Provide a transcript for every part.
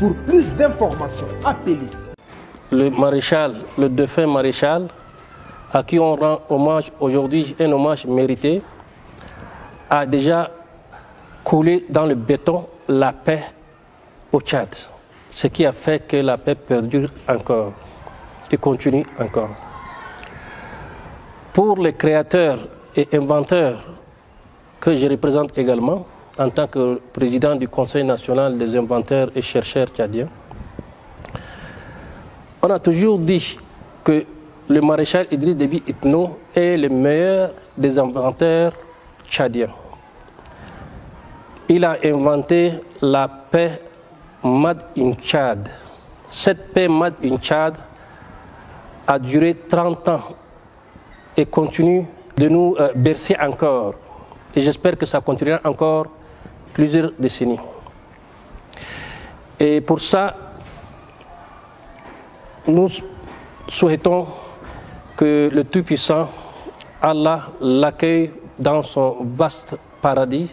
Pour plus d'informations, appelez le maréchal, le défunt maréchal, à qui on rend hommage aujourd'hui, un hommage mérité, a déjà coulé dans le béton la paix au Tchad, ce qui a fait que la paix perdure encore et continue encore. Pour les créateurs et inventeurs que je représente également, en tant que président du Conseil national des inventeurs et chercheurs tchadiens, on a toujours dit que le maréchal Idriss Déby Itno est le meilleur des inventeurs tchadiens. Il a inventé la paix Made in Tchad. Cette paix Made in Tchad a duré 30 ans et continue de nous euh, bercer encore. Et j'espère que ça continuera encore plusieurs décennies. Et pour ça, nous souhaitons que le Tout-Puissant, Allah, l'accueille dans son vaste paradis,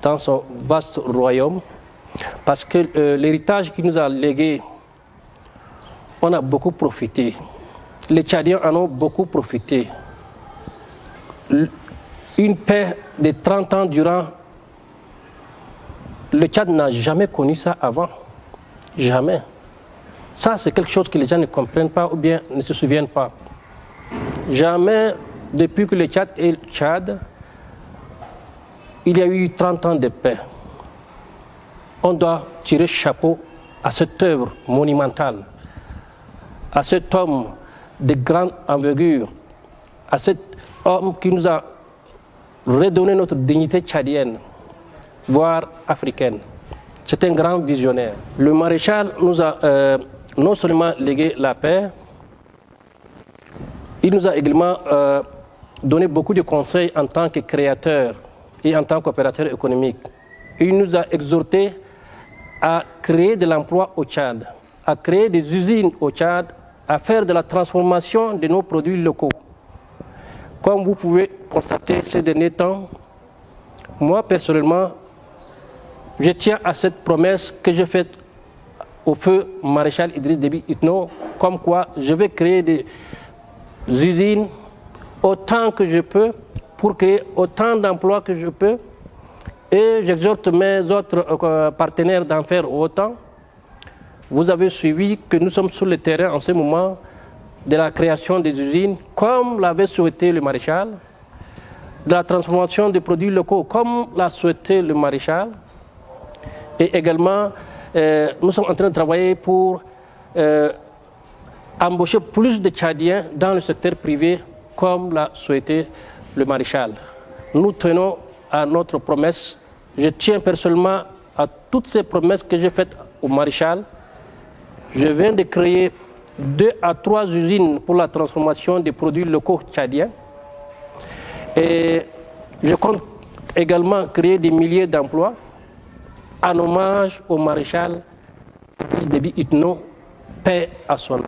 dans son vaste royaume, parce que euh, l'héritage qu'il nous a légué, on a beaucoup profité. Les Tchadiens en ont beaucoup profité. Une paix de 30 ans durant, le Tchad n'a jamais connu ça avant. Jamais. Ça, c'est quelque chose que les gens ne comprennent pas ou bien ne se souviennent pas. Jamais, depuis que le Tchad est le Tchad, il y a eu 30 ans de paix. On doit tirer chapeau à cette œuvre monumentale, à cet homme de grande envergure, à cet homme qui nous a redonné notre dignité tchadienne, voire africaine. C'est un grand visionnaire. Le maréchal nous a euh, non seulement légué la paix, il nous a également euh, donné beaucoup de conseils en tant que créateur et en tant qu'opérateur économique. Il nous a exhorté à créer de l'emploi au Tchad, à créer des usines au Tchad, à faire de la transformation de nos produits locaux. Comme vous pouvez constater ces derniers temps, moi personnellement, je tiens à cette promesse que j'ai faite au feu maréchal Idriss Déby Itno, comme quoi je vais créer des usines autant que je peux pour créer autant d'emplois que je peux. Et j'exhorte mes autres euh, partenaires d'en faire autant. Vous avez suivi que nous sommes sur le terrain en ce moment de la création des usines, comme l'avait souhaité le maréchal, de la transformation des produits locaux, comme l'a souhaité le maréchal, et également, euh, nous sommes en train de travailler pour euh, embaucher plus de Tchadiens dans le secteur privé, comme l'a souhaité le maréchal. Nous tenons à notre promesse. Je tiens personnellement à toutes ces promesses que j'ai faites au maréchal. Je viens de créer deux à trois usines pour la transformation des produits locaux tchadiens. Et je compte également créer des milliers d'emplois en hommage au maréchal Déby Itno, paix à son